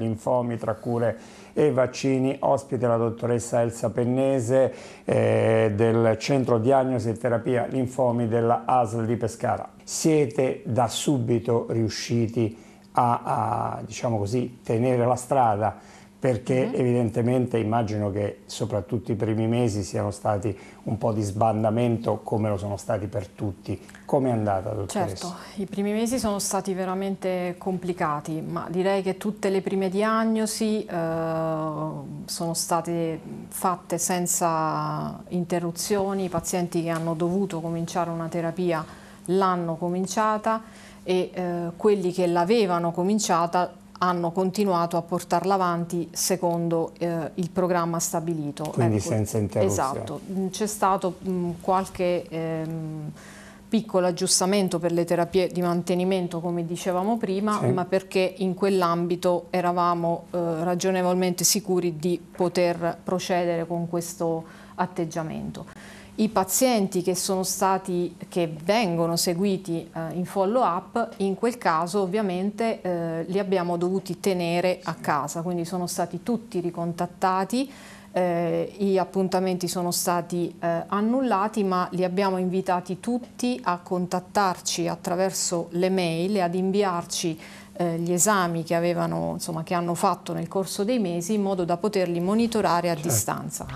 linfomi tra cure e vaccini, ospite la dottoressa Elsa Pennese eh, del Centro Diagnosi e Terapia Linfomi della ASL di Pescara. Siete da subito riusciti a, a diciamo così, tenere la strada perché mm-hmm. evidentemente immagino che soprattutto i primi mesi siano stati un po' di sbandamento come lo sono stati per tutti. Come è andata, dottoressa? Certo, i primi mesi sono stati veramente complicati, ma direi che tutte le prime diagnosi eh, sono state fatte senza interruzioni, i pazienti che hanno dovuto cominciare una terapia l'hanno cominciata e eh, quelli che l'avevano cominciata hanno continuato a portarla avanti secondo eh, il programma stabilito. Quindi ecco, senza interruzione. Esatto, mm, c'è stato mh, mm, qualche ehm, piccolo aggiustamento per le terapie di mantenimento come dicevamo prima, sì. ma perché in quell'ambito eravamo eh, ragionevolmente sicuri di poter procedere con questo atteggiamento i pazienti che, sono stati, che vengono seguiti eh, in follow up, in quel caso ovviamente eh, li abbiamo dovuti tenere a casa, quindi sono stati tutti ricontattati, eh, gli appuntamenti sono stati eh, annullati, ma li abbiamo invitati tutti a contattarci attraverso le mail e ad inviarci eh, gli esami che, avevano, insomma, che hanno fatto nel corso dei mesi in modo da poterli monitorare a certo. distanza.